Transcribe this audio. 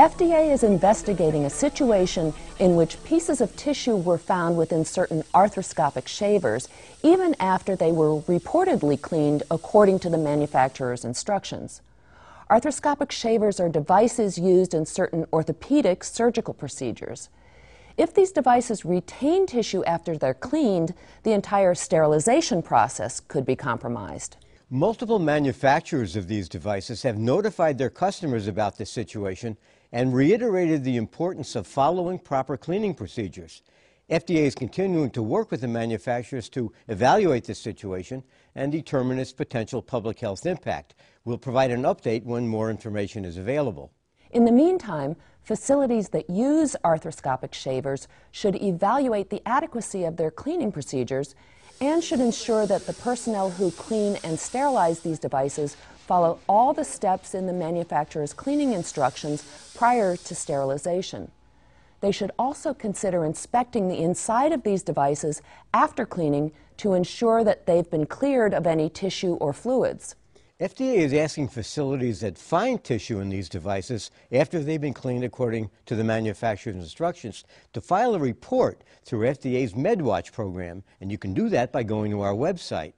FDA is investigating a situation in which pieces of tissue were found within certain arthroscopic shavers, even after they were reportedly cleaned according to the manufacturer's instructions. Arthroscopic shavers are devices used in certain orthopedic surgical procedures. If these devices retain tissue after they're cleaned, the entire sterilization process could be compromised. Multiple manufacturers of these devices have notified their customers about this situation and reiterated the importance of following proper cleaning procedures. FDA is continuing to work with the manufacturers to evaluate the situation and determine its potential public health impact. We'll provide an update when more information is available. In the meantime, facilities that use arthroscopic shavers should evaluate the adequacy of their cleaning procedures and should ensure that the personnel who clean and sterilize these devices follow all the steps in the manufacturer's cleaning instructions prior to sterilization. They should also consider inspecting the inside of these devices after cleaning to ensure that they've been cleared of any tissue or fluids. FDA is asking facilities that find tissue in these devices after they've been cleaned according to the manufacturer's instructions to file a report through FDA's MedWatch program, and you can do that by going to our website.